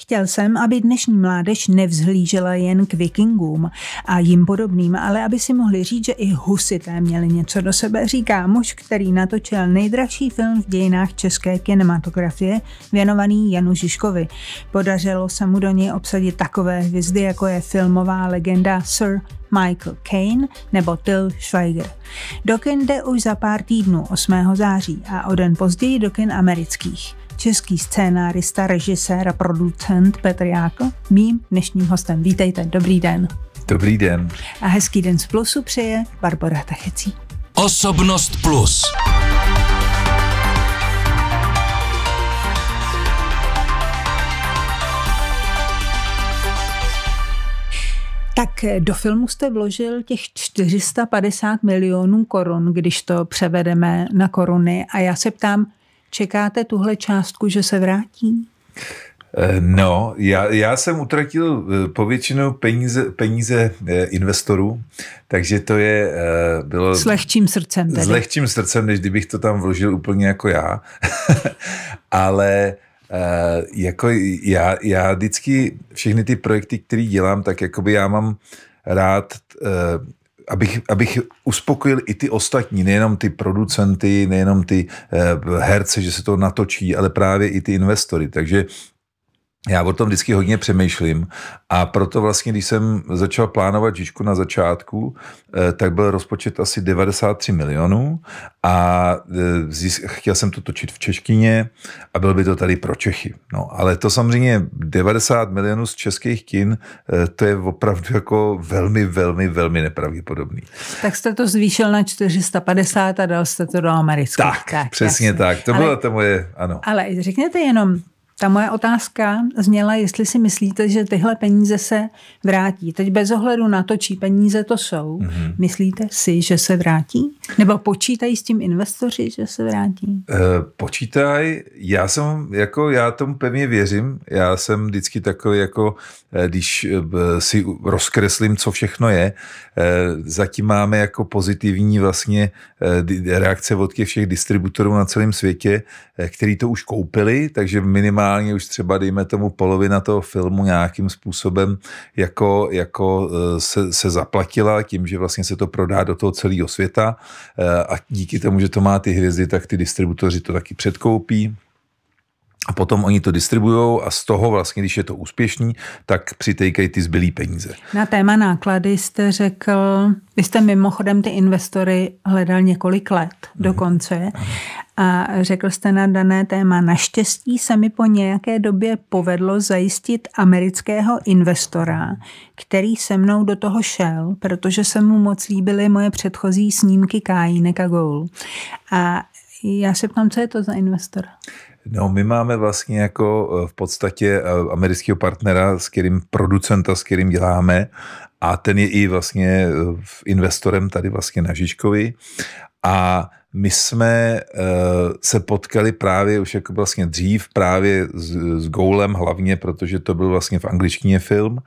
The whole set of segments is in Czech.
Chtěl jsem, aby dnešní mládež nevzhlížela jen k vikingům a jim podobným, ale aby si mohli říct, že i husité měli něco do sebe, říká muž, který natočil nejdražší film v dějinách české kinematografie, věnovaný Janu Žižkovi. Podařilo se mu do něj obsadit takové hvězdy, jako je filmová legenda Sir Michael Caine nebo Till Schweiger. Do kin jde už za pár týdnů 8. září a o den později do kin amerických český scénárista, režisér a producent Petr Jákl, mým dnešním hostem. Vítejte, dobrý den. Dobrý den. A hezký den z Plusu přeje Barbara Tachecí. Osobnost Plus. Tak do filmu jste vložil těch 450 milionů korun, když to převedeme na koruny. A já se ptám, Čekáte tuhle částku, že se vrátí? Eh, no, já, já jsem utratil eh, povětšinou peníze, peníze eh, investorů, takže to je... Bylo s lehčím srdcem tedy. S lehčím srdcem, než kdybych to tam vložil úplně jako já. Ale jako já, já vždycky všechny ty projekty, které dělám, tak jakoby já mám rád abych, abych uspokojil i ty ostatní, nejenom ty producenty, nejenom ty eh, herce, že se to natočí, ale právě i ty investory. Takže já o tom vždycky hodně přemýšlím a proto vlastně, když jsem začal plánovat Žižku na začátku, eh, tak byl rozpočet asi 93 milionů a eh, chtěl jsem to točit v češtině a byl by to tady pro Čechy. No, ale to samozřejmě 90 milionů z českých kin, eh, to je opravdu jako velmi, velmi, velmi nepravděpodobný. Tak jste to zvýšil na 450 a dal jste to do amerických. Tak, tak přesně jasně. tak. To ale, bylo to moje, ano. Ale řekněte jenom, ta moje otázka zněla, jestli si myslíte, že tyhle peníze se vrátí. Teď bez ohledu na to, čí peníze to jsou, mm-hmm. myslíte si, že se vrátí? Nebo počítají s tím investoři, že se vrátí? E, počítaj, já jsem, jako já tomu pevně věřím. Já jsem vždycky takový, jako eh, když eh, si rozkreslím, co všechno je, zatím máme jako pozitivní vlastně reakce od těch všech distributorů na celém světě, který to už koupili, takže minimálně minimálně už třeba, dejme tomu, polovina toho filmu nějakým způsobem jako, jako eh, se, se zaplatila tím, že vlastně se to prodá do toho celého světa eh, a díky tomu, že to má ty hvězdy, tak ty distributoři to taky předkoupí. A potom oni to distribují a z toho vlastně, když je to úspěšný, tak přitejkají ty zbylý peníze. Na téma náklady jste řekl, vy jste mimochodem ty investory hledal několik let mm-hmm. dokonce a řekl jste na dané téma, naštěstí se mi po nějaké době povedlo zajistit amerického investora, který se mnou do toho šel, protože se mu moc líbily moje předchozí snímky Kajínek a Goul. A já se ptám, co je to za investor? No, my máme vlastně jako eh, v podstatě eh, amerického partnera, s kterým producenta, s kterým děláme. A ten je i vlastně eh, investorem tady vlastně na Žižkovi. A my jsme se potkali právě už jako vlastně dřív, právě s, s Goulem hlavně, protože to byl vlastně v angličtině film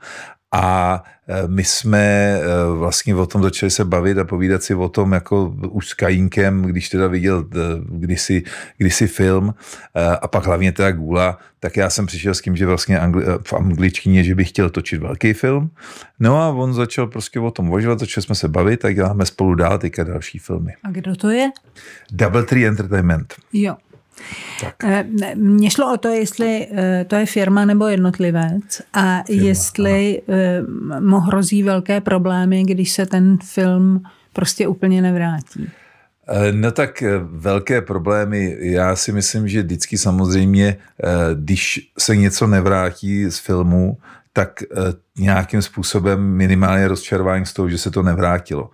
a e, my jsme e, vlastně o tom začali se bavit a povídat si o tom jako už s Kajínkem, když teda viděl e, kdysi, kdysi film a pak hlavně teda Gula, tak já jsem přišel s tím, že vlastně angli, v angličtině, že bych chtěl točit velký film. No a on začal prostě o tom uvažovat, začali jsme se bavit a děláme spolu dál teďka další filmy. A kdo to je? Double Tree Entertainment. Jo. Tak. Eh, mně šlo o to, jestli eh, to je firma nebo jednotlivec a firma, jestli aha. Eh, mu hrozí velké problémy, když se ten film prostě úplně nevrátí. No tak velké problémy. Já si myslím, že vždycky samozřejmě, když se něco nevrátí z filmu, tak nějakým způsobem minimálně rozčarování z toho, že se to nevrátilo.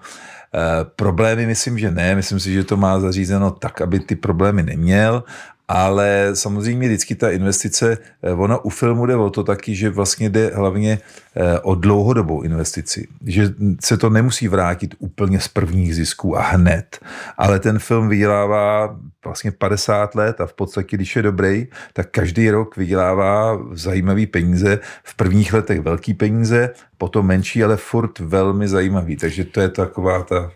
Problémy myslím, že ne. Myslím si, že to má zařízeno tak, aby ty problémy neměl ale samozřejmě vždycky ta investice, eh, ona u filmu jde o to taky, že vlastně jde hlavně eh, o dlouhodobou investici. Že se to nemusí vrátit úplně z prvních zisků a hned, ale ten film vydělává vlastně 50 let a v podstatě, když je dobrý, tak každý rok vydělává zajímavý peníze. V prvních letech velký peníze, potom menší, ale furt velmi zajímavý. Takže to je taková ta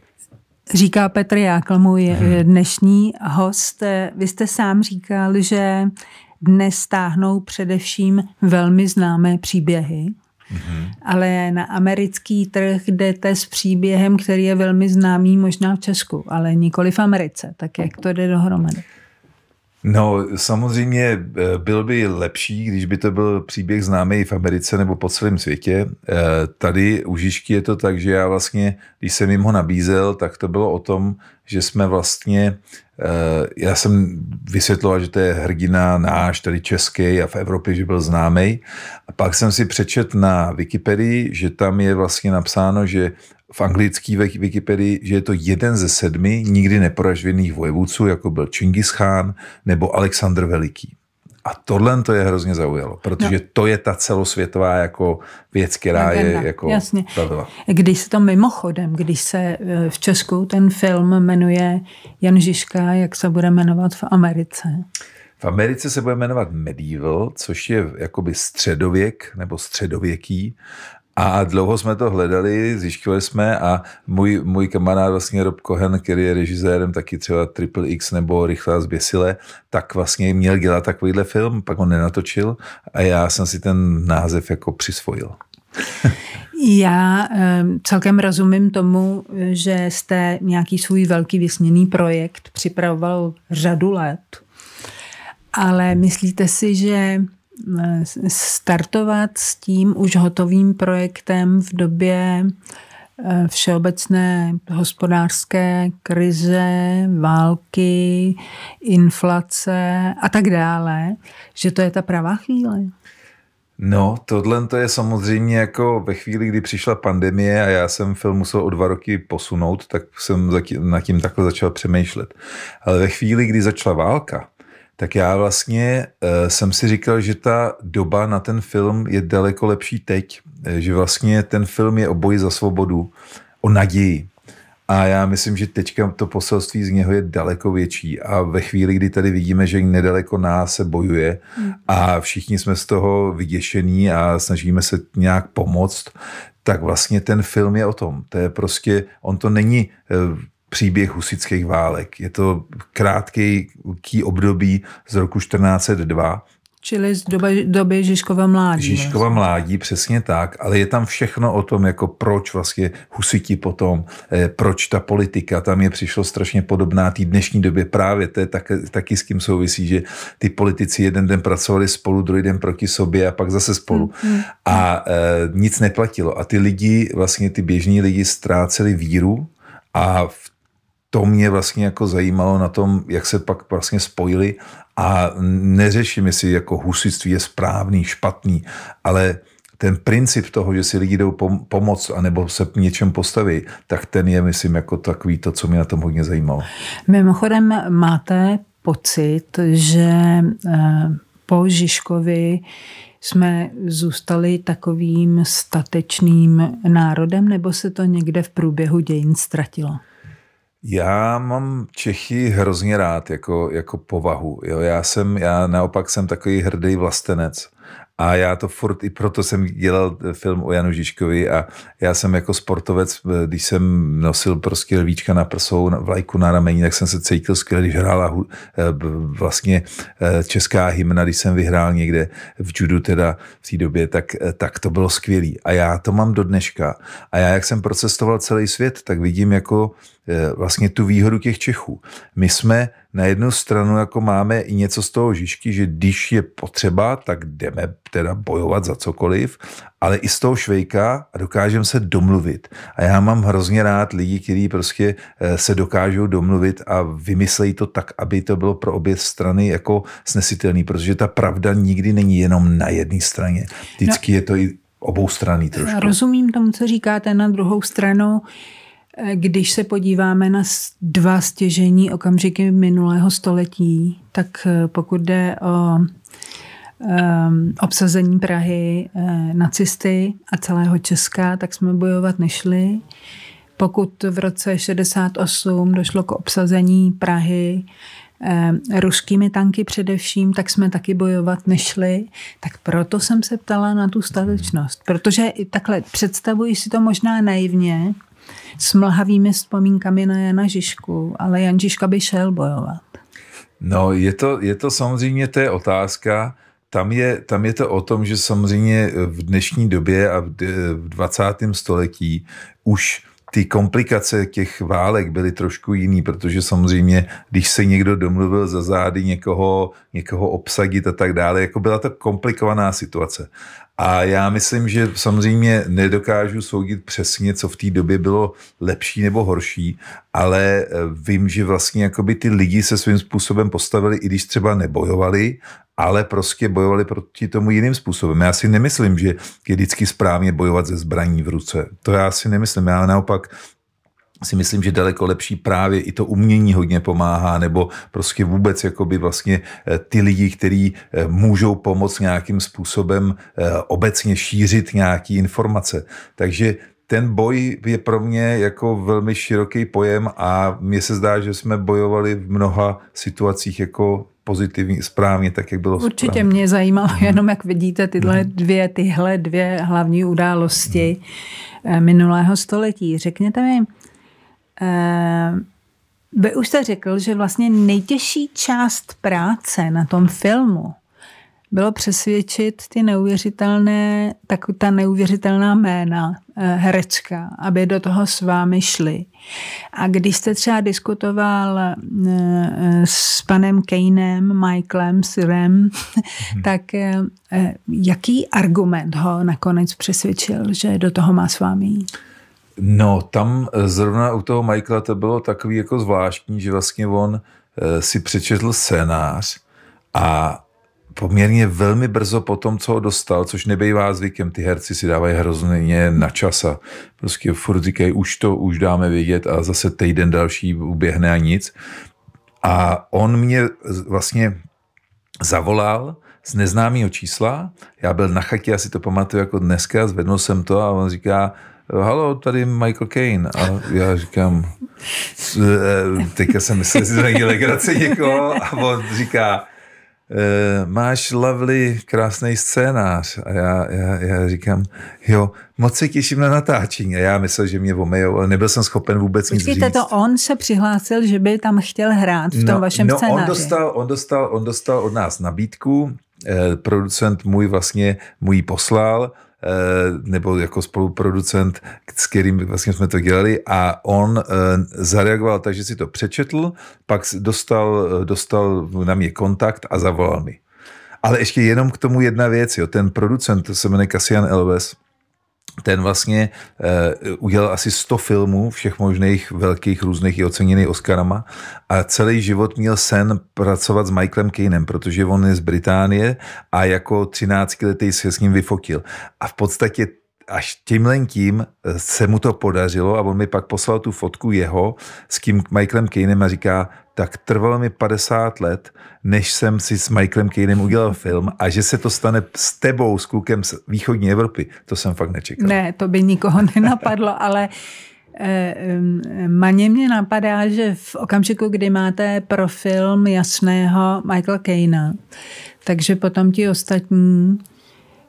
Říká Petr Jákl, můj hmm. dnešní host. Vy jste sám říkal, že dnes stáhnou především velmi známé příběhy, Mm-hmm. Ale na americký trh jdete s příběhem, který je velmi známý možná v Česku, ale nikoli v Americe. Tak jak to jde dohromady? No, samozřejmě eh, byl by lepší, když by to byl příběh známý v Americe nebo po celém světě. Eh, tady u Žižky je to tak, že já vlastně, když jsem jim ho nabízel, tak to bylo o tom, že jsme vlastně, eh, já jsem vysvětloval, že to je hrdina náš, tady český a v Evropě, že byl známý. A pak jsem si přečet na Wikipedii, že tam je vlastně napsáno, že v anglické Wikipedii, že je to jeden ze sedmi nikdy neporažených vojevůdců, jako byl Čingis Khan nebo Alexandr Veliký. A tohle to je hrozně zaujalo, protože no. to je ta celosvětová jako věc, která Legenda. je jako Jasně. Když se to mimochodem, když se e, v Česku ten film jmenuje Jan Žižka, jak se bude jmenovat v Americe? V Americe se bude jmenovat Medieval, což je jakoby středověk nebo středověký a dlouho jsme to hledali, zjišťovali jsme a můj, můj kamarád vlastně Rob Cohen, který je režisérem taky třeba Triple X nebo Rychlá zběsile, tak vlastně měl dělat takovýhle film, pak on nenatočil a já jsem si ten název jako přisvojil. Já celkem rozumím tomu, že jste nějaký svůj velký vysněný projekt připravoval řadu let, ale myslíte si, že startovat s tím už hotovým projektem v době eh, všeobecné hospodářské krize, války, inflace a tak dále, že to je ta pravá chvíle? No, tohle to je samozřejmě jako ve chvíli, kdy přišla pandemie a já jsem film musel o dva roky posunout, tak jsem nad tím takhle začal přemýšlet. Ale ve chvíli, kdy začala válka, tak já vlastně uh, jsem si říkal, že ta doba na ten film je daleko lepší teď, eh, že vlastně ten film je o boji za svobodu, o naději. A já myslím, že teďka to poselství z něho je daleko větší. A ve chvíli, kdy tady vidíme, že nedaleko nás se bojuje hmm. a všichni jsme z toho vyděšení a snažíme se nějak pomoct, tak vlastně ten film je o tom. To je prostě, on to není eh, příběh husických válek. Je to krátký období z roku 1402, Čili z doby, doby Žižkova mládí. Žižkova vlastně. mládí, přesně tak, ale je tam všechno o tom, jako proč vlastně husiti potom, eh, proč ta politika, tam je přišlo strašně podobná té dnešní době právě, to je tak, taky s tím souvisí, že ty politici jeden den pracovali spolu, druhý den proti sobě a pak zase spolu. Hmm, hmm. A e, nic neplatilo. A ty lidi, vlastně ty běžní lidi ztráceli víru a v to mě vlastně jako zajímalo na tom, jak se pak vlastně spojili a neřeším, jestli jako husitství je správný, špatný, ale ten princip toho, že si lidi jdou pom- pomoct anebo se něčem postaví, tak ten je, myslím, jako takový to, co mě na tom hodně zajímalo. Mimochodem máte pocit, že eh, po Žižkovi jsme zůstali takovým statečným národem, nebo se to někde v průběhu dějin ztratilo? Já mám Čechy hrozně rád jako, jako povahu. Jo. Já jsem, já naopak jsem takový hrdý vlastenec. A já to furt, i proto jsem dělal film o Janu Žižkovi a já jsem jako sportovec, když jsem nosil prostě lvíčka na prsou, vlajku na rameni, tak jsem se cítil skvěle, když hrála eh, vlastně eh, česká hymna, když jsem vyhrál někde v judu teda v té době, tak, eh, tak to bylo skvělý. A já to mám do dneška. A já, jak jsem procestoval celý svět, tak vidím jako vlastně tu výhodu těch Čechů. My jsme na jednu stranu jako máme i něco z toho Žižky, že když je potřeba, tak jdeme teda bojovat za cokoliv, ale i z toho švejka a dokážeme se domluvit. A já mám hrozně rád lidi, kteří prostě eh, se dokážou domluvit a vymyslejí to tak, aby to bylo pro obě strany jako snesitelný, protože ta pravda nikdy není jenom na jedné straně. Vždycky no, je to i obou strany trošku. Rozumím tomu, co říkáte na druhou stranu. Když se podíváme na dva stěžení okamžiky minulého století, tak eh, pokud jde o um, obsazení Prahy uh, nacisty a celého Česka, tak jsme bojovat nešli. Pokud v roce 68 došlo k obsazení Prahy eh, ruskými tanky především, tak jsme taky bojovat nešli. Tak proto jsem se ptala na tu statečnost. Protože takhle představuji si to možná naivně, s mlhavými vzpomínkami na Jana Žižku, ale Jan Žižka by šel bojovat. No, je to, je to samozřejmě, je otázka. Tam je, tam je to o tom, že samozřejmě v dnešní době a v 20. století už ty komplikace těch válek byly trošku jiný, protože samozřejmě, když se někdo domluvil za zády někoho, někoho obsadit a tak dále, jako byla to komplikovaná situace. A já myslím, že samozřejmě nedokážu soudit přesně, co v té době bylo lepší nebo horší, ale eh, vím, že vlastně jakoby ty lidi se svým způsobem postavili, i když třeba nebojovali, ale prostě bojovali proti tomu jiným způsobem. Já si nemyslím, že je vždycky správně bojovat ze zbraní v ruce. To já si nemyslím. Já naopak si myslím, že daleko lepší právě i to umění hodně pomáhá, nebo prostě vůbec jakoby vlastně eh, ty lidi, kteří eh, můžou pomoct nějakým způsobem eh, obecně šířit nějaké informace. Takže ten boj je pro mě jako velmi široký pojem a mně se zdá, že jsme bojovali v mnoha situacích jako pozitivní, správně, tak jak bylo Určitě správně. mě zajímalo mm. jenom, jak vidíte tyhle dvě, tyhle dvě hlavní události mm. minulého století. Řekněte mi, Uh, vy už jste řekl, že vlastně nejtěžší část práce na tom filmu bylo přesvědčit ty neuvěřitelné, tak ta neuvěřitelná jména eh, herečka, aby do toho s vámi šli. A když jste třeba diskutoval eh, s panem Kanem, Michaelem, Sirem, hmm. tak jaký argument ho nakonec přesvědčil, že do toho má s vámi jít? No, tam eh, zrovna u toho Michaela to bylo takový jako zvláštní, že vlastně on eh, si přečetl scénář a poměrně velmi brzo po tom, co ho dostal, což nebejvá zvykem, ty herci si dávají hrozně na čas a prostě furt říkají, už to, už dáme vědět a zase týden další uběhne a nic. A on mě vlastně zavolal z neznámého čísla, já byl na chatě, asi to pamatuju jako dneska, zvednul jsem to a on říká, halo, tady Michael Caine. A já říkám, eh, teďka jsem myslel, že to někoho a on říká, e, máš lovely, krásný scénář. A já, já, já říkám, jo, moc se těším na natáčení. A já myslel, že mě omejou, ale nebyl jsem schopen vůbec nic Počkejte, říct. to on se přihlásil, že by tam chtěl hrát v tom no, vašem no, scénáři. On dostal, on, dostal, on dostal od nás nabídku, eh, producent můj vlastně můj poslal, Eh, nebo jako spoluproducent, s kterým vlastně jsme to dělali a on eh, zareagoval tak, že si to přečetl, pak dostal, dostal na mě kontakt a zavolal mi. Ale ještě jenom k tomu jedna věc, jo. ten producent, to se jmenuje Cassian Elves, ten vlastně uh, udělal asi 100 filmů, všech možných velkých, různých i oceněných Oscarama a celý život měl sen pracovat s Michaelem Kanem, protože on je z Británie a jako 13-letý se s ním vyfotil. A v podstatě až tímhle tím eh, se mu to podařilo a on mi pak poslal tu fotku jeho s tím Michaelem Kanem a říká, tak trvalo mi 50 let, než jsem si s Michaelem Kanem udělal film a že se to stane s tebou, s klukem z východní Evropy, to jsem fakt nečekal. Ne, to by nikoho nenapadlo, ale eh, Maně mě napadá, že v okamžiku, kdy máte pro film jasného Michaela Kejna, takže potom ti ostatní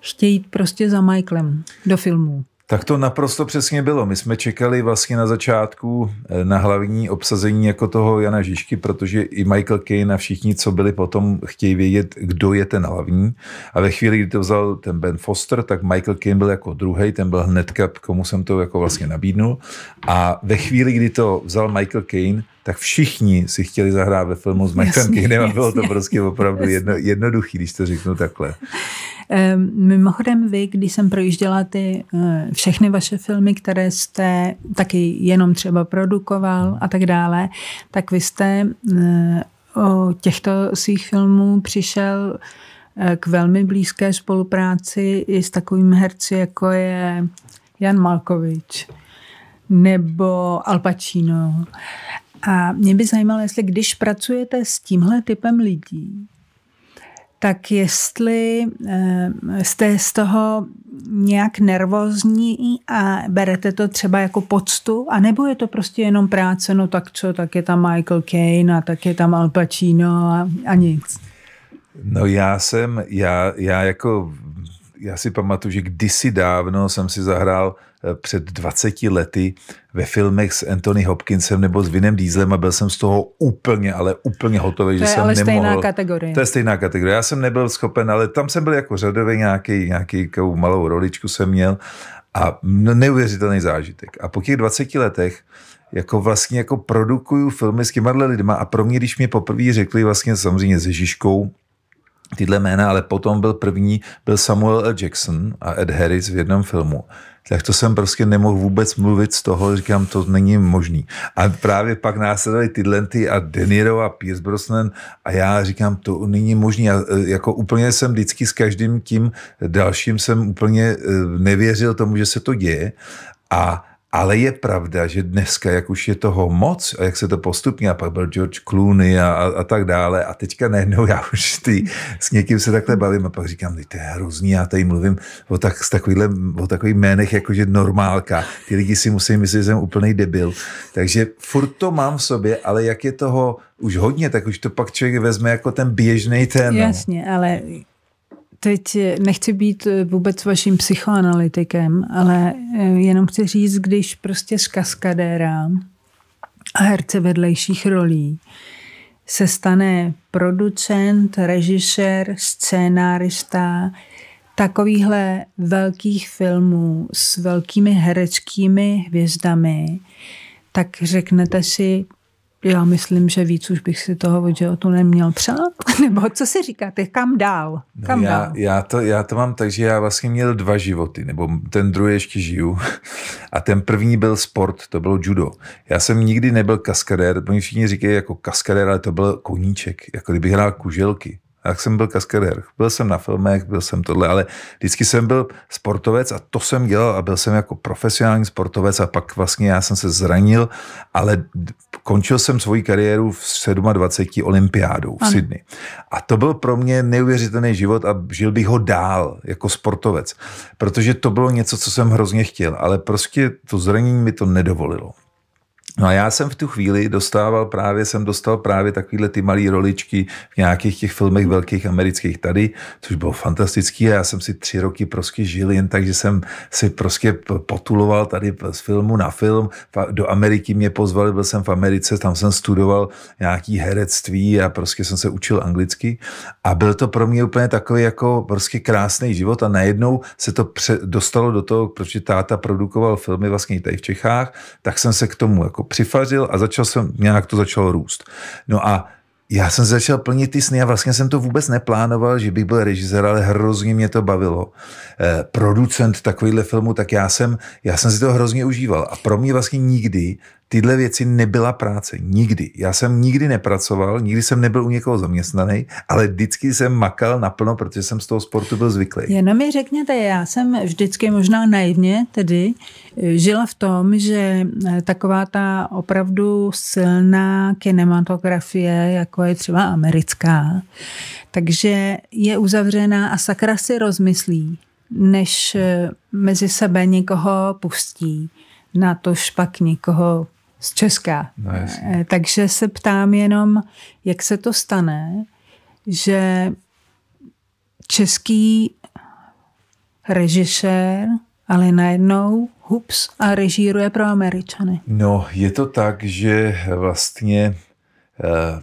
chtějí prostě za Michaelem do filmu. Tak to naprosto přesně bylo. My jsme čekali vlastně na začátku eh, na hlavní obsazení jako toho Jana Žižky, protože i Michael Caine a všichni, co byli potom, chtějí vědět, kdo je ten hlavní. A ve chvíli, kdy to vzal ten Ben Foster, tak Michael Caine byl jako druhý, ten byl hnedka, komu jsem to jako vlastně nabídnul. A ve chvíli, kdy to vzal Michael Caine, tak všichni si chtěli zahrát ve filmu s Michaelem Cainem a bylo to prostě opravdu jedno, jednoduchý, když to řeknu takhle. Ehm, mimochodem vy, když jsem projížděla ty eh, všechny vaše filmy, které jste taky jenom třeba produkoval a tak dále, tak vy jste eh, o těchto svých filmů přišel eh, k velmi blízké spolupráci i s takovým herci, jako je Jan Malkovič nebo Al Pacino. A mě by zajímalo, jestli když pracujete s tímhle typem lidí, tak jestli eh, jste z toho nějak nervózní a berete to třeba jako poctu, anebo je to prostě jenom práce, no tak co, tak je tam Michael Caine a tak je tam Al Pacino a, a nic. No já jsem, já, já jako já si pamatuju, že kdysi dávno jsem si zahrál eh, před 20 lety ve filmech s Anthony Hopkinsem nebo s Vinem Dieslem a byl jsem z toho úplně, ale úplně hotový, to že jsem ale nemohl. stejná kategorie. To je stejná kategorie. Já jsem nebyl schopen, ale tam jsem byl jako řadový nějaký, nějaký malou roličku jsem měl a neuvěřitelný zážitek. A po těch 20 letech jako vlastně jako produkuju filmy s těma lidma a pro mě, když mě poprvé řekli vlastně samozřejmě se Žižkou, tyhle jména, ale potom byl první, byl Samuel L. Jackson a Ed Harris v jednom filmu. Tak to jsem prostě nemohl vůbec mluvit z toho, říkám, to není možný. A právě pak následovali tyhle ty a De Niro a Pierce Brosnan a já říkám, to není možný. A jako úplně jsem vždycky s každým tím dalším jsem úplně nevěřil tomu, že se to děje. A ale je pravda, že dneska, jak už je toho moc a jak se to postupně, a pak byl George Clooney a, a, a tak dále, a teďka najednou já už ty, s někým se takhle bavím a pak říkám, to je hrozný, já tady mluvím o, tak, s takovýhle, o takových jménech, jakože normálka. Ty lidi si musí myslet, že jsem úplný debil. Takže furt to mám v sobě, ale jak je toho už hodně, tak už to pak člověk vezme jako ten běžný ten. No. Jasně, ale teď nechci být vůbec vaším psychoanalytikem, ale jenom chci říct, když prostě z kaskadéra a herce vedlejších rolí se stane producent, režisér, scénárista takovýchhle velkých filmů s velkými hereckými hvězdami, tak řeknete si, já myslím, že víc už bych si toho od životu neměl přát. Nebo co si říkáte, kam dál? Kam no já, dál? Já, to, já to mám tak, že já vlastně měl dva životy, nebo ten druhý ještě žiju. A ten první byl sport, to bylo judo. Já jsem nikdy nebyl kaskadér, oni všichni říkají jako kaskadér, ale to byl koníček, jako kdyby hrál kuželky. Jak jsem byl kaskadér. Byl jsem na filmech, byl jsem tohle, ale vždycky jsem byl sportovec a to jsem dělal a byl jsem jako profesionální sportovec a pak vlastně já jsem se zranil, ale končil jsem svoji kariéru v 27 olympiádou v. Sydney. A to byl pro mě neuvěřitelný život a žil bych ho dál jako sportovec, protože to bylo něco, co jsem hrozně chtěl, ale prostě to zranění mi to nedovolilo. No a já jsem v tu chvíli dostával právě, jsem dostal právě takovýhle ty malé roličky v nějakých těch filmech velkých amerických tady, což bylo fantastický a já jsem si tři roky prostě žil jen tak, že jsem si prostě potuloval tady z filmu na film. Do Ameriky mě pozvali, byl jsem v Americe, tam jsem studoval nějaký herectví a prostě jsem se učil anglicky a byl to pro mě úplně takový jako prostě krásný život a najednou se to dostalo do toho, protože táta produkoval filmy vlastně tady v Čechách, tak jsem se k tomu jako přifařil a začal jsem, nějak to začalo růst. No a já jsem začal plnit ty sny a vlastně jsem to vůbec neplánoval, že bych byl režisér, ale hrozně mě to bavilo. Eh, producent takovýhle filmu, tak já jsem, já jsem si to hrozně užíval. A pro mě vlastně nikdy tyhle věci nebyla práce. Nikdy. Já jsem nikdy nepracoval, nikdy jsem nebyl u někoho zaměstnaný, ale vždycky jsem makal naplno, protože jsem z toho sportu byl zvyklý. Jenom mi řekněte, já jsem vždycky možná naivně tedy eh, žila v tom, že eh, taková ta opravdu silná kinematografie, jako je třeba americká, takže je uzavřená a sakra si rozmyslí, než eh, mezi sebe někoho pustí na to špak někoho z Česka. No, Takže se ptám jenom, jak se to stane, že český režisér, ale najednou hups a režíruje pro Američany. No, je to tak, že vlastně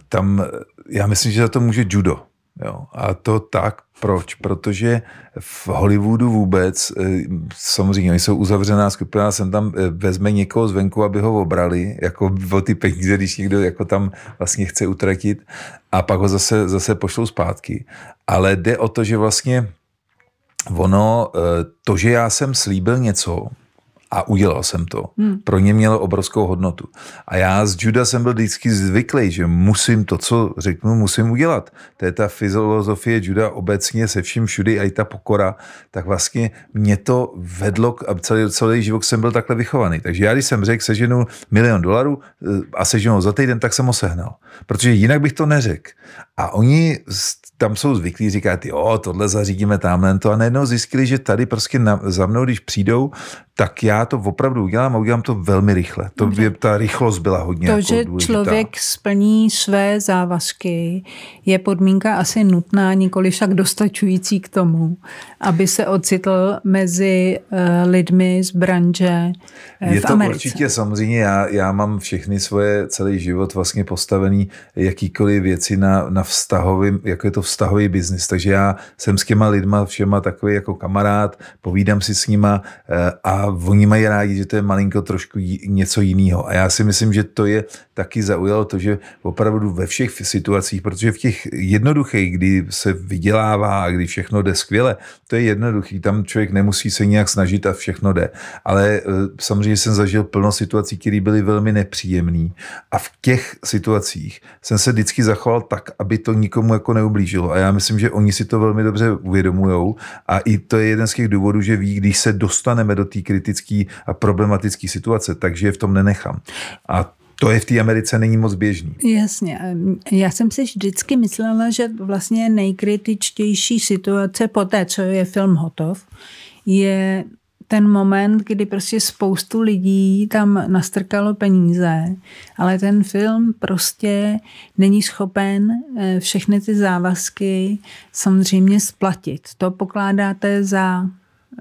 tam, já myslím, že za to může judo. Jo. A to tak, proč? Protože v Hollywoodu vůbec, eh, samozřejmě, jsou uzavřená skupina, jsem tam eh, vezme někoho zvenku, aby ho obrali, jako o ty peníze, když někdo jako tam vlastně chce utratit a pak ho zase, zase pošlou zpátky. Ale jde o to, že vlastně ono, eh, to, že já jsem slíbil něco, a udělal jsem to. Hmm. Pro ně mělo obrovskou hodnotu. A já z Juda jsem byl vždycky zvyklý, že musím to, co řeknu, musím udělat. To je ta filozofie Juda obecně se vším všudy a i ta pokora, tak vlastně mě to vedlo a celý, celý život jsem byl takhle vychovaný. Takže já, když jsem řekl, seženu milion dolarů eh, a seženu za týden, tak jsem ho sehnal. Protože jinak bych to neřekl. A oni tam jsou zvyklí říkat, jo, tohle zařídíme tamhle to a najednou zjistili, že tady prostě na, za mnou, když přijdou, tak já to opravdu udělám a udělám to velmi rychle. To je, ta rychlost byla hodně To, jako že důležitá. člověk splní své závazky, je podmínka asi nutná, nikoli však dostačující k tomu, aby se ocitl mezi uh, lidmi z branže Je v to Americe. určitě samozřejmě, já, já mám všechny svoje celý život vlastně postavený jakýkoliv věci na, na vztahovým, jako je to vztahový biznis, takže já jsem s těma lidma všema takový jako kamarád, povídám si s nima eh, a oni mají rádi, že to je malinko trošku jí, něco jiného. A já si myslím, že to je taky zaujalo to, že opravdu ve všech situacích, protože v těch jednoduchých, kdy se vydělává a kdy všechno jde skvěle, to je jednoduchý, tam člověk nemusí se nějak snažit a všechno jde. Ale eh, samozřejmě jsem zažil plno situací, které byly velmi nepříjemné. A v těch situacích jsem se vždycky zachoval tak, aby to nikomu jako neublížilo. A já myslím, že oni si to velmi dobře uvědomují. A i to je jeden z těch důvodů, že ví, když se dostaneme do té kritické a problematické situace, takže je v tom nenechám. A to je v té Americe není moc běžný. Jasně. Já jsem si vždycky myslela, že vlastně nejkritičtější situace po té, co je film hotov, je ten moment, kdy prostě spoustu lidí tam nastrkalo peníze, ale ten film prostě není schopen eh, všechny ty závazky samozřejmě splatit. To pokládáte za...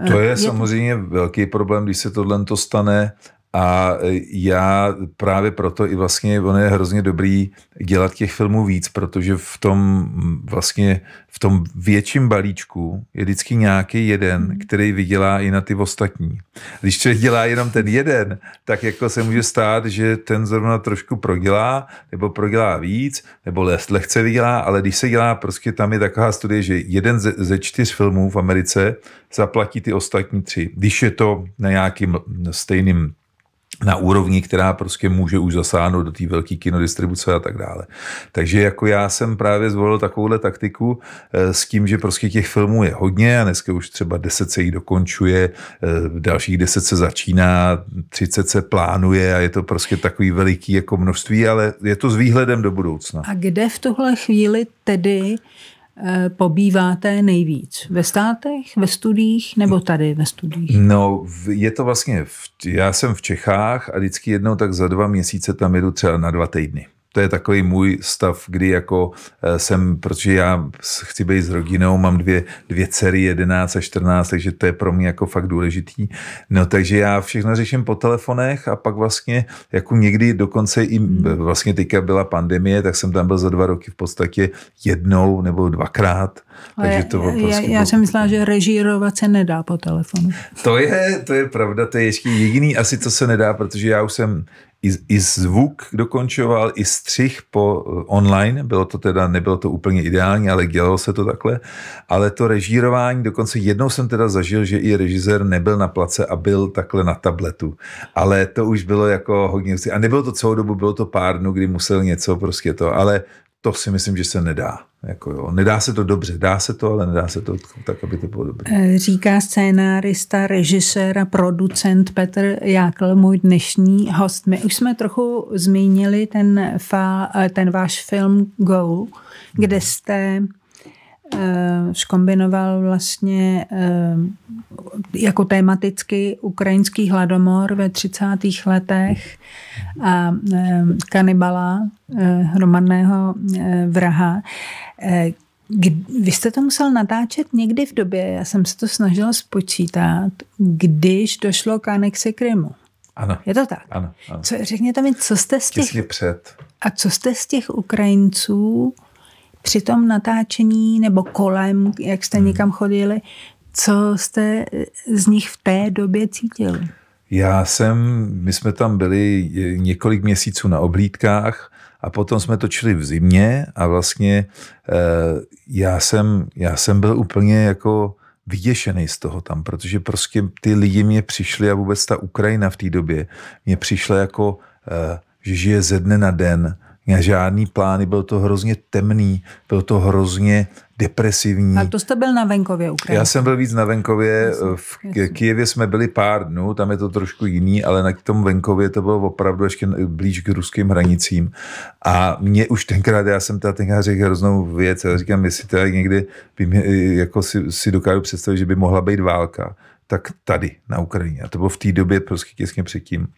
Eh, to je, je samozřejmě velký problém, když se tohle to stane a já právě proto i vlastně ono je hrozně dobrý dělat těch filmů víc, protože v tom vlastně v tom větším balíčku je vždycky nějaký jeden, který vydělá i na ty ostatní. Když člověk dělá jenom ten jeden, tak jako se může stát, že ten zrovna trošku prodělá, nebo prodělá víc, nebo lehce vydělá, ale když se dělá, prostě tam je taková studie, že jeden ze, ze čtyř filmů v Americe zaplatí ty ostatní tři. Když je to na nějakým stejným na úrovni, která prostě může už zasáhnout do té velké kinodistribuce a tak dále. Takže jako já jsem právě zvolil takovouhle taktiku s tím, že prostě těch filmů je hodně a dneska už třeba 10 se jich dokončuje, dalších 10 se začíná, 30 se plánuje a je to prostě takový veliký jako množství, ale je to s výhledem do budoucna. A kde v tuhle chvíli tedy pobýváte nejvíc? Ve státech, ve studiích nebo tady ve studiích? No, je to vlastně, já jsem v Čechách a vždycky jednou tak za dva měsíce tam jedu třeba na dva týdny to je takový můj stav, kdy jako jsem, protože já chci být s rodinou, mám dvě, dvě dcery, 11 a 14, takže to je pro mě jako fakt důležitý. No takže já všechno řeším po telefonech a pak vlastně jako někdy dokonce i vlastně teďka byla pandemie, tak jsem tam byl za dva roky v podstatě jednou nebo dvakrát. Takže to já, prostě já, já jsem myslela, že režírovat se nedá po telefonu. To je, to je pravda, to je ještě jediný asi, co se nedá, protože já už jsem i, i zvuk dokončoval, i střih po online, bylo to teda, nebylo to úplně ideální, ale dělalo se to takhle, ale to režírování, dokonce jednou jsem teda zažil, že i režisér nebyl na place a byl takhle na tabletu, ale to už bylo jako hodně, a nebylo to celou dobu, bylo to pár dnů, kdy musel něco prostě to, ale to si myslím, že se nedá. Jako jo. Nedá se to dobře, dá se to, ale nedá se to tak, aby to bylo dobré. Říká scénárista, režisér a producent Petr Jákl, můj dnešní host. My už jsme trochu zmínili ten, fa, ten váš film Go, kde jste škombinoval vlastně jako tematicky ukrajinský hladomor ve 30. letech a kanibala, hromadného vraha. Vy jste to musel natáčet někdy v době, já jsem se to snažila spočítat, když došlo k anexi Krymu. Ano. Je to tak? Ano. ano. Co, řekněte mi, co jste z těch... Těsně před. A co jste z těch Ukrajinců při tom natáčení nebo kolem, jak jste někam chodili, co jste z nich v té době cítili? Já jsem, my jsme tam byli několik měsíců na oblídkách a potom jsme točili v zimě a vlastně já jsem, já jsem byl úplně jako vyděšený z toho tam, protože prostě ty lidi mě přišli a vůbec ta Ukrajina v té době mě přišla jako, že žije ze dne na den, Měl žádný plány, bylo to hrozně temný, bylo to hrozně depresivní. A to jste byl na venkově Ukrajiny? Já jsem byl víc na venkově, jasně, v jasně. Kijevě jsme byli pár dnů, tam je to trošku jiný, ale na tom venkově to bylo opravdu ještě blíž k ruským hranicím. A mě už tenkrát, já jsem teda tenkrát řekl hroznou věc, já říkám, jestli teda někdy by mě, jako si, si dokážu představit, že by mohla být válka, tak tady na Ukrajině. A to bylo v té době prostě těsně předtím.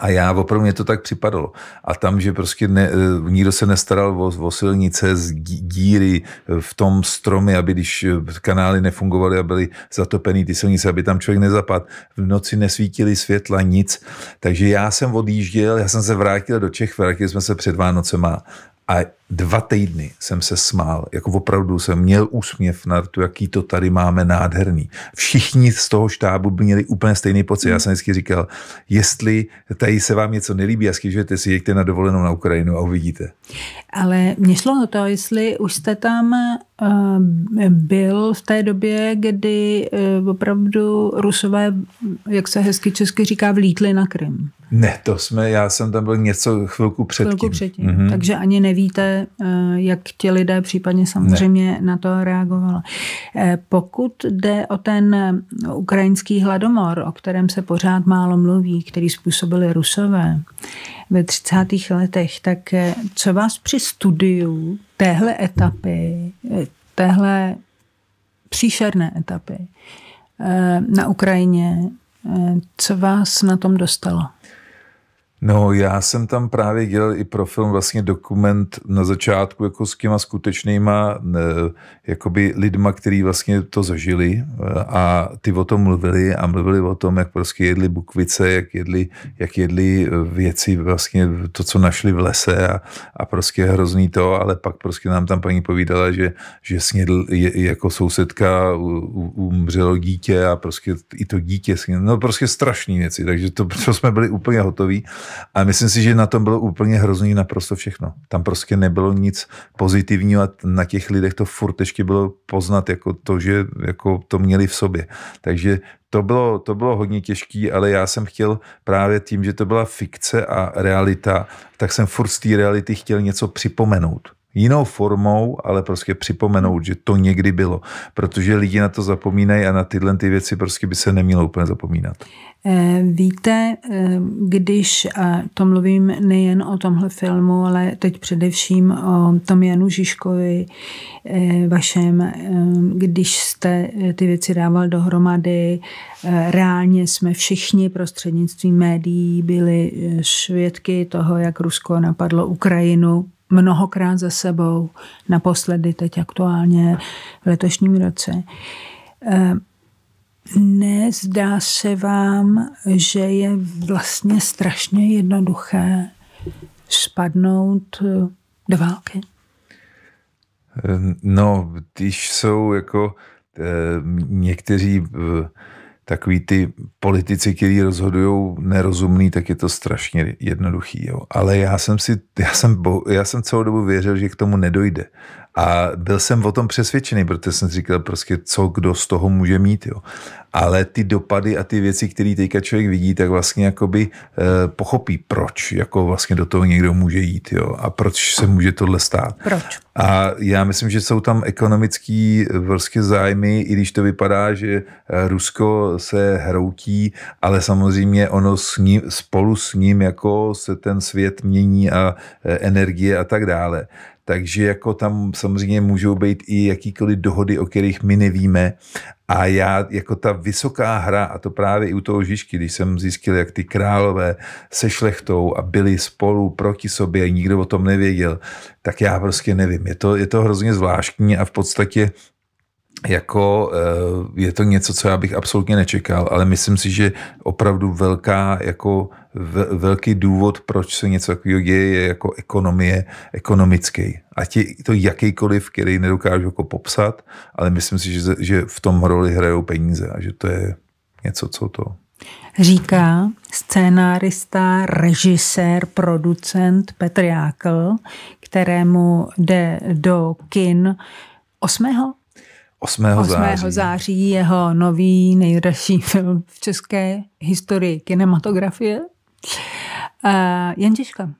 A já opravdu mě to tak připadalo. A tam, že prostě ne, eh, nikdo se nestaral o, o silnice z díry v tom stromy, aby když kanály nefungovaly a byly zatopený ty silnice, aby tam člověk nezapad. V noci nesvítily světla, nic. Takže já jsem odjížděl, já jsem se vrátil do Čech, vrátili jsme se před Vánocema a dva týdny jsem se smál, jako opravdu jsem měl úsměv na to, jaký to tady máme nádherný. Všichni z toho štábu měli úplně stejný pocit. Já jsem vždycky říkal, jestli tady se vám něco nelíbí a skyžujete si, jeďte na dovolenou na Ukrajinu a uvidíte. Ale mě šlo o to, jestli už jste tam uh, byl v té době, kdy uh, opravdu Rusové, jak se hezky česky říká, vlítli na Krym. Ne, to jsme, já jsem tam byl něco chvilku předtím. Chvilku předtím, mm-hmm. takže ani nevíte, eh, jak ti lidé případně samozřejmě ne. na to reagovali. Eh, pokud jde o ten eh, ukrajinský hladomor, o kterém se pořád málo mluví, který způsobili Rusové ve 30. letech, tak co vás při studiu téhle etapy, téhle příšerné etapy na Ukrajině, co vás na tom dostalo? No, já jsem tam právě dělal i pro film vlastně dokument na začátku jako s těma skutečnýma ne, jakoby lidma, který vlastně to zažili a ty o tom mluvili a mluvili o tom, jak prostě jedli bukvice, jak jedli, jak jedli věci vlastně to, co našli v lese a, a prostě hrozný to, ale pak prostě nám tam paní povídala, že, že snědl je, jako sousedka umřelo dítě a prostě i to dítě snědl, no prostě strašné věci, takže to, to jsme byli úplně hotoví a myslím si, že na tom bylo úplně hrozný naprosto všechno. Tam prostě nebylo nic pozitivního a na těch lidech to furt ještě bylo poznat jako to, že jako to měli v sobě. Takže to bylo, to bylo hodně těžké, ale já jsem chtěl právě tím, že to byla fikce a realita, tak jsem furt z té reality chtěl něco připomenout jinou formou, ale prostě připomenout, že to někdy bylo. Protože lidi na to zapomínají a na tyhle ty věci prostě by se nemělo úplně zapomínat. Eh, víte, eh, když, a to mluvím nejen o tomhle filmu, ale teď především o tom Janu Žižkovi, eh, vašem, když jste ty věci dával dohromady, reálně jsme všichni prostřednictvím médií byli svědky toho, jak Rusko napadlo Ukrajinu mnohokrát za sebou, naposledy teď aktuálně v letošním roce. Nezdá se vám, že je vlastně strašně jednoduché spadnout do války? No, když jsou jako eh, někteří eh, takový ty politici, kteří rozhodují nerozumný, tak je to strašně jednoduchý. Jo. Ale já jsem si, já jsem, já jsem celou dobu věřil, že k tomu nedojde. A byl jsem o tom přesvědčený, protože jsem říkal prostě, co kdo z toho může mít. Jo. Ale ty dopady a ty věci, které teďka člověk vidí, tak vlastně jakoby e, pochopí, proč jako vlastně do toho někdo může jít jo. a proč se může tohle stát. Proč? A já myslím, že jsou tam ekonomický vlastně zájmy, i když to vypadá, že eh, Rusko se hroutí, ale samozřejmě ono s ním, spolu s ním jako se ten svět mění a eh, energie a tak dále takže jako tam samozřejmě můžou být i jakýkoliv dohody, o kterých my nevíme. A já jako ta vysoká hra, a to právě i u toho Žižky, když jsem zjistil, jak ty králové se šlechtou a byli spolu proti sobě a nikdo o tom nevěděl, tak já prostě nevím. Je to, je to hrozně zvláštní a v podstatě jako eh, je to něco, co já bych absolutně nečekal, ale myslím si, že opravdu velká, jako velký důvod, proč se něco takového děje, je jako ekonomie, ekonomický. Ať je to jakýkoliv, který nedokážu jako popsat, ale myslím si, že, že v tom roli hrajou peníze a že to je něco, co to Říká scénárista, režisér, producent Petr Jákl, kterému jde do kin 8. 8. 8. září. září jeho nový nejdražší film v české historii kinematografie. Uh, Jan Žižka,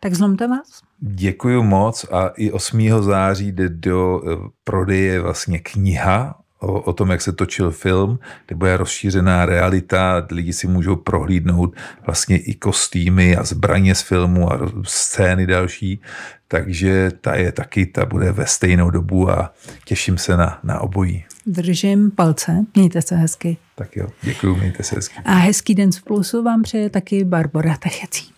tak zlomte vás. Děkuji moc a i 8. září jde do eh, prodeje vlastně kniha o, o tom, jak se točil film, nebo je rozšířená realita, lidi si můžou prohlídnout vlastně i kostýmy a zbraně z filmu a scény další, takže ta je taky, ta bude ve stejnou dobu a těším se na, na obojí. Držím palce, mějte se hezky. Tak jo, děkuji, mějte se hezky. A hezký den z Plusu vám přeje taky Barbara Techecí.